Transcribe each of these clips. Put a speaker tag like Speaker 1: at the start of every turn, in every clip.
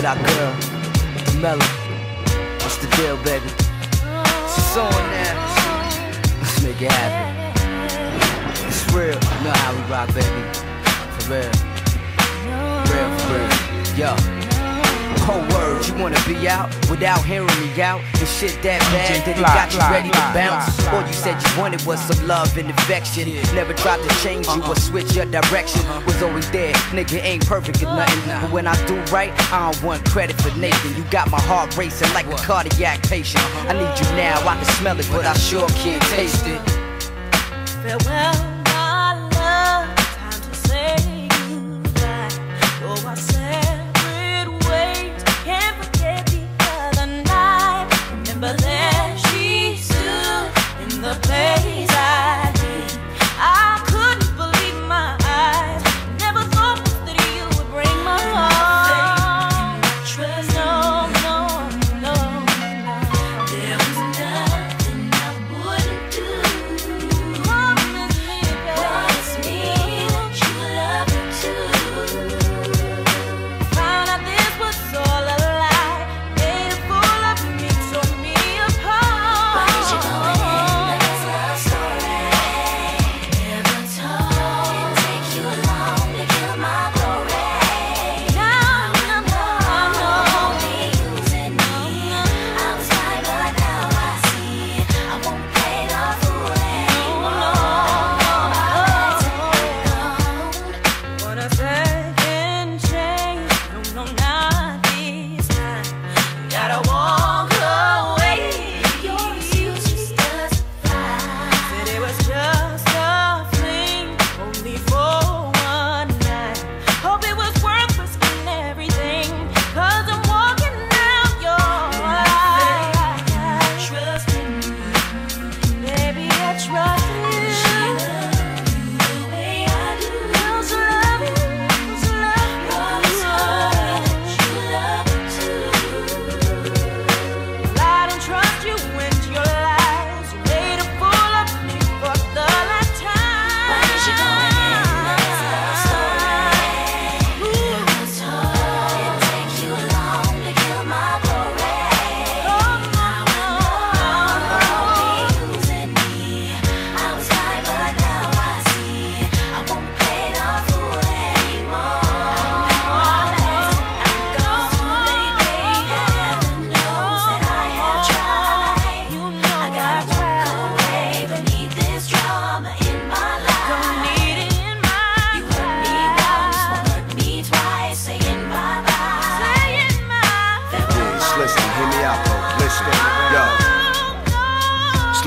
Speaker 1: with our girl, Mello. What's the deal, baby? It's on now. Let's make it happen. It's real. You know how we rock, baby. For real. Real, for real. Yo. Whole word, you wanna be out without hearing me out? And shit that bad that it got you ready to bounce. All you said you wanted was some love and affection. Never tried to change you or switch your direction. Was always there, nigga ain't perfect or nothing. But when I do right, I don't want credit for Nathan. You got my heart racing like a cardiac patient. I need you now, I can smell it, but I sure can't taste it.
Speaker 2: Farewell,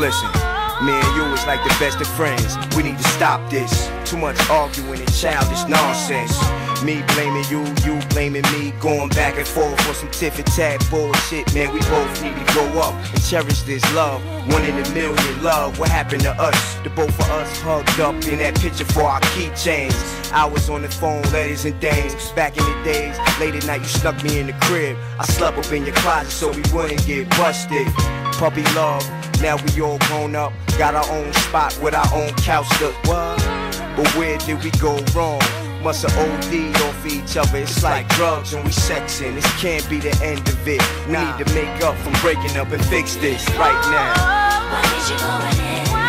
Speaker 3: listen. Me and you is like the best of friends. We need to stop this. Too much arguing and childish nonsense. Me blaming you, you blaming me. Going back and forth for some tiff and tat bullshit. Man, we both need to grow up and cherish this love. One in a million love. What happened to us? The both of us hugged up in that picture for our keychains. Hours on the phone, letters and things. Back in the days, late at night you snuck me in the crib. I slept up in your closet so we wouldn't get busted. Puppy love, now we all grown up. Got our own spot with our own couch to what? But where did we go wrong? Must have OD'd off each other. It's like drugs when we sexing. This can't be the end of it. We need to make up from breaking up and fix this right now.
Speaker 2: Why did you go ahead